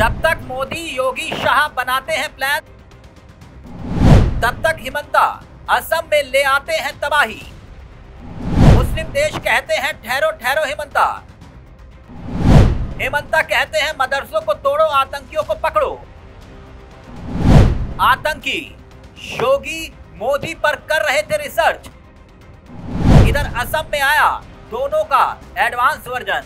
जब तक मोदी योगी शाह बनाते हैं प्लान तब तक हिमंता असम में ले आते हैं तबाही। मुस्लिम देश कहते हैं, ठहरो ठहरो हिमंता। हेमंता कहते हैं, मदरसों को तोड़ो, आतंकियों को पकड़ो। आतंकी योगी मोदी पर कर रहे थे रिसर्च इधर असम में आया दोनों का एडवांस वर्जन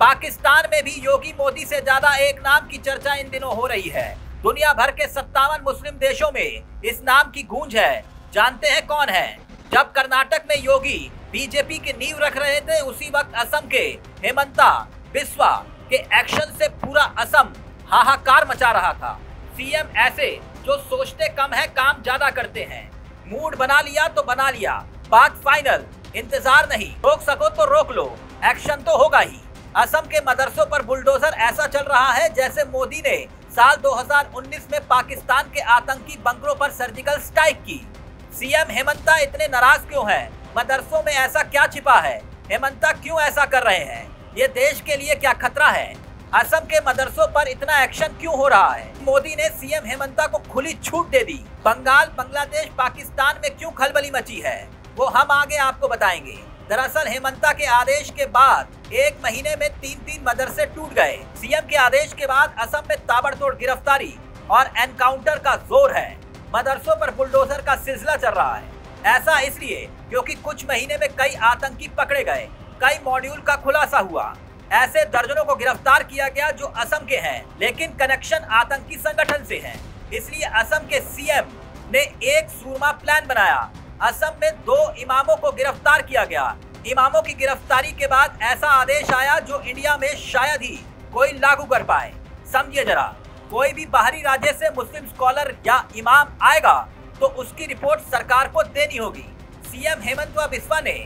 पाकिस्तान में भी योगी मोदी से ज़्यादा एक नाम की चर्चा इन दिनों हो रही है। दुनिया भर के सत्तावन मुस्लिम देशों में इस नाम की गूंज है। जानते हैं कौन है? जब कर्नाटक में योगी बीजेपी की नींव रख रहे थे, उसी वक्त असम के हेमंता बिस्वा के एक्शन से पूरा असम हाहाकार मचा रहा था। सीएम ऐसे जो सोचते कम है, काम ज़्यादा करते हैं। मूड बना लिया तो बना लिया, बात फाइनल, इंतज़ार नहीं। रोक सको तो रोक लो, एक्शन तो होगा ही। असम के मदरसों पर बुलडोजर ऐसा चल रहा है जैसे मोदी ने साल 2019 में पाकिस्तान के आतंकी बंकरों पर सर्जिकल स्ट्राइक की। सीएम हेमंता इतने नाराज़ क्यों हैं? मदरसों में ऐसा क्या छिपा है? हेमंता क्यों ऐसा कर रहे हैं? ये देश के लिए क्या खतरा है? असम के मदरसों पर इतना एक्शन क्यों हो रहा है? मोदी ने सीएम हेमंता को खुली छूट दे दी। बंगाल, बांग्लादेश, पाकिस्तान में क्यों खलबली मची है? वो हम आगे आपको बताएँगे। दरअसल हेमंता के आदेश के बाद एक महीने में तीन तीन मदरसे टूट गए। सीएम के आदेश के बाद असम में ताबड़तोड़ गिरफ्तारी और एनकाउंटर का ज़ोर है। मदरसों पर बुलडोजर का सिलसिला चल रहा है। ऐसा इसलिए क्योंकि कुछ महीने में कई आतंकी पकड़े गए, कई मॉड्यूल का खुलासा हुआ। ऐसे दर्जनों को गिरफ़्तार किया गया जो असम के हैं, लेकिन कनेक्शन आतंकी संगठन से है। इसलिए असम के सीएम ने एक सूरमा प्लान बनाया असम में दो इमामों को गिरफ़्तार किया गया। इमामों की गिरफ्तारी के बाद ऐसा आदेश आया जो इंडिया में शायद ही कोई लागू कर पाए। समझिए जरा, कोई भी बाहरी राज्य से मुस्लिम स्कॉलर या इमाम आएगा तो उसकी रिपोर्ट सरकार को देनी होगी। सीएम हेमंत बिस्वा ने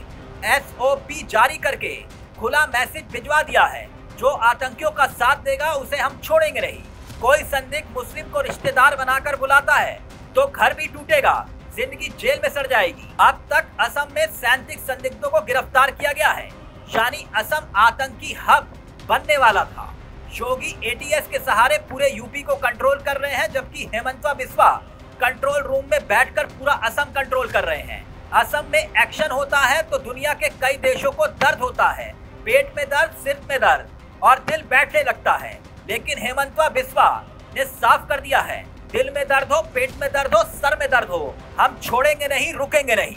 एसओपी जारी करके खुला मैसेज भिजवा दिया है। जो आतंकियों का साथ देगा, उसे हम छोड़ेंगे नहीं। कोई संदिग्ध मुस्लिम को रिश्तेदार बनाकर बुलाता है तो घर भी टूटेगा। ज़िंदगी जेल में सड़ जाएगी। अब तक असम में सैंतीस संदिग्धों को गिरफ़्तार किया गया है। यानी असम आतंकी हब बनने वाला था। योगी एटीएस के सहारे पूरे यूपी को कंट्रोल कर रहे हैं, जबकि हेमंतवा बिस्वा कंट्रोल रूम में बैठकर पूरा असम कंट्रोल कर रहे हैं। असम में एक्शन होता है तो दुनिया के कई देशों को दर्द होता है। पेट में दर्द, सिर में दर्द और दिल बैठने लगता है। लेकिन हेमंतवा बिस्वा ने साफ़ कर दिया है दिल में दर्द हो, पेट में दर्द हो, सर में दर्द हो। हम छोड़ेंगे नहीं, रुकेंगे नहीं।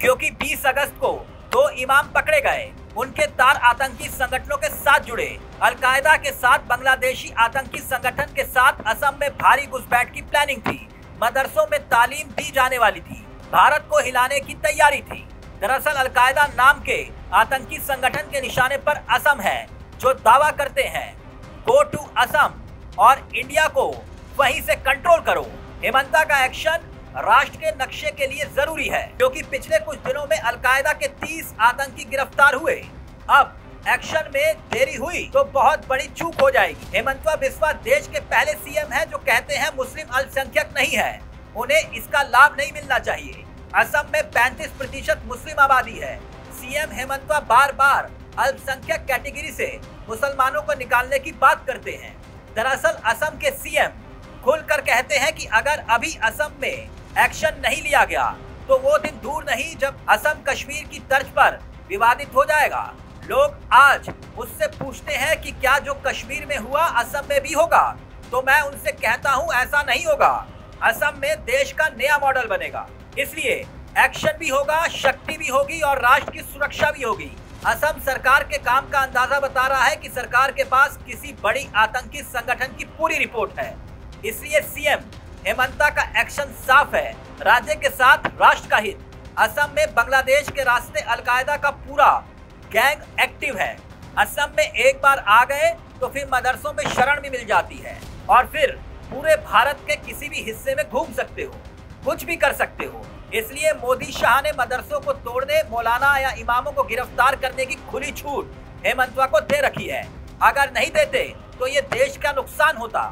क्योंकि 20 अगस्त को दो इमाम पकड़े गए। उनके तार आतंकी संगठनों के साथ जुड़े। अलकायदा के साथ, बांग्लादेशी आतंकी संगठन के साथ असम में भारी घुसपैठ की प्लानिंग थी। मदरसों में तालीम दी जाने वाली थी। भारत को हिलाने की तैयारी थी। दरअसल अलकायदा नाम के आतंकी संगठन के निशाने पर असम है, जो दावा करते हैं, गो टू असम और इंडिया को वहीं से कंट्रोल करो। हेमंता का एक्शन राष्ट्र के नक्शे के लिए ज़रूरी है क्योंकि पिछले कुछ दिनों में अलकायदा के 30 आतंकी गिरफ़्तार हुए। अब एक्शन में देरी हुई तो बहुत बड़ी चूक हो जाएगी। हेमंतवा बिस्वा देश के पहले सीएम है, जो कहते हैं मुस्लिम अल्पसंख्यक नहीं है। उन्हें इसका लाभ नहीं मिलना चाहिए। असम में 35 प्रतिशत मुस्लिम आबादी है। सीएम हेमंतवा बार बार अल्पसंख्यक कैटेगरी से मुसलमानों को निकालने की बात करते हैं। दरअसल असम के सीएम खुलकर कहते हैं कि अगर अभी असम में एक्शन नहीं लिया गया तो वो दिन दूर नहीं जब असम कश्मीर की तर्ज पर विवादित हो जाएगा। लोग आज उससे पूछते हैं कि क्या जो कश्मीर में हुआ, असम में भी होगा? तो मैं उनसे कहता हूँ, ऐसा नहीं होगा। असम में देश का नया मॉडल बनेगा। इसलिए एक्शन भी होगा, शक्ति भी होगी और राष्ट्र की सुरक्षा भी होगी। असम सरकार के काम का अंदाज़ा बता रहा है कि सरकार के पास किसी बड़ी आतंकी संगठन की पूरी रिपोर्ट है। इसलिए सीएम हेमंता का एक्शन साफ़ है। राज्य के साथ राष्ट्र का हित। असम में बांग्लादेश के रास्ते अलकायदा का पूरा गैंग एक्टिव है। असम में एक बार आ गए तो फिर मदरसों में शरण भी मिल जाती है। और फिर पूरे भारत के किसी भी हिस्से में घूम सकते हो। कुछ भी कर सकते हो। इसलिए मोदी शाह ने मदरसों को तोड़ने, मौलाना या इमामों को गिरफ़्तार करने की खुली छूट हेमंतवा को दे रखी है। अगर नहीं देते तो ये देश का नुकसान होता।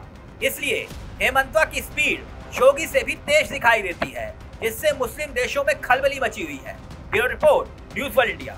इसलिए हेमंतवा की स्पीड योगी से भी तेज दिखाई देती है, जिससे मुस्लिम देशों में खलबली मची हुई है। Bureau report, news world India.